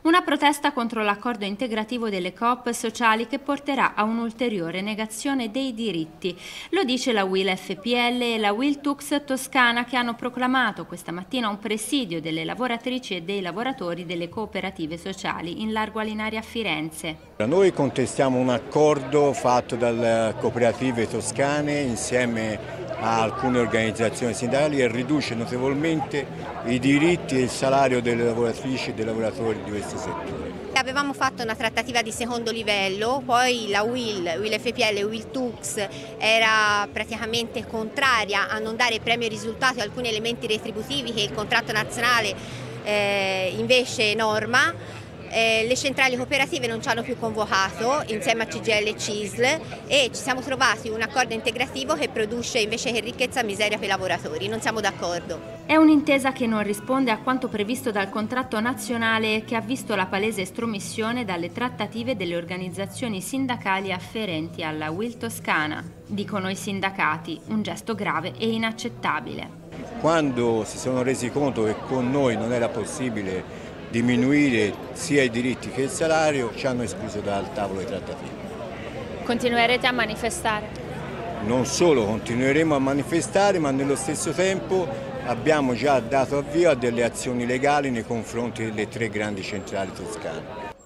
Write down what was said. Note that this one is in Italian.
Una protesta contro l'accordo integrativo delle coop sociali che porterà a un'ulteriore negazione dei diritti. Lo dice la WIL FPL e la WIL Tux Toscana che hanno proclamato questa mattina un presidio delle lavoratrici e dei lavoratori delle cooperative sociali in largo alinaria a Firenze. Noi contestiamo un accordo fatto dalle cooperative toscane insieme a alcune organizzazioni sindacali e riduce notevolmente i diritti e il salario delle lavoratrici e dei lavoratori di questo settore. Avevamo fatto una trattativa di secondo livello, poi la WIL, WIL FPL e WIL TUX era praticamente contraria a non dare premio ai risultati o alcuni elementi retributivi che il contratto nazionale eh, invece norma eh, le centrali cooperative non ci hanno più convocato insieme a CGL e CISL e ci siamo trovati un accordo integrativo che produce invece che ricchezza e miseria per i lavoratori, non siamo d'accordo. È un'intesa che non risponde a quanto previsto dal contratto nazionale e che ha visto la palese estromissione dalle trattative delle organizzazioni sindacali afferenti alla Will Toscana. Dicono i sindacati, un gesto grave e inaccettabile. Quando si sono resi conto che con noi non era possibile diminuire sia i diritti che il salario, ci hanno escluso dal tavolo di trattativa. Continuerete a manifestare? Non solo continueremo a manifestare, ma nello stesso tempo abbiamo già dato avvio a delle azioni legali nei confronti delle tre grandi centrali toscane.